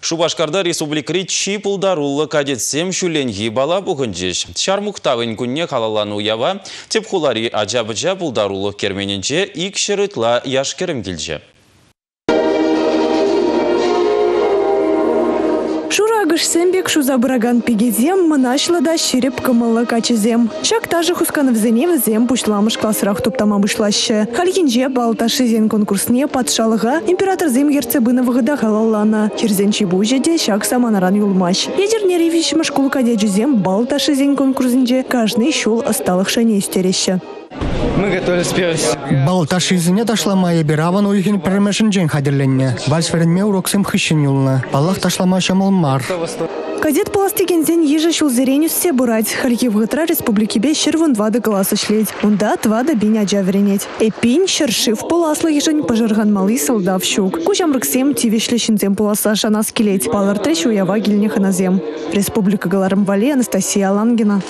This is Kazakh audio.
Шубашкарда республикри пулдарулы кадетсем шүленги бала бұғынжеш. Шармуқтағын күнне қалалану ява, тепхулари ажабыжа пулдарулы керменінже ик шырытла яшкерім келже. Агышсембек шуза бұраган пегезем, мұнашлада шереп кымылы качызем. Шак тажы хусканов зене візем пушламыш классырақ туптама бұшлашы. Халькинже балташы зен конкурсне патшалыға император зем герцебыновығы да халаллана. Керзен чебужеде шак саманаран юлмаш. Ядерне ревишмыш кулкаде жүзем балташы зен конкурсинже каждый шул осталых шане. Мы готовы спелись. Балташ изіне ташламайы бираван уйхин пірімешін жен хадерленне. Вальсференме уроксем хыщен юлна. Аллах ташлама шамыл мар. Кадет пластикензен ежа шул зеренюссе бурать. Харьков гытра республики бе шервун двады классы шлеть. Унда твада биня джавренеть. Эпин шершив поласлы ежень пожарган малый солдав щук. Кучам рыксем тивешлещензем полоса шанас келеть. Палар трещу ява гильнеха на зем. Республика Галарам Вали Анастасия Лангина.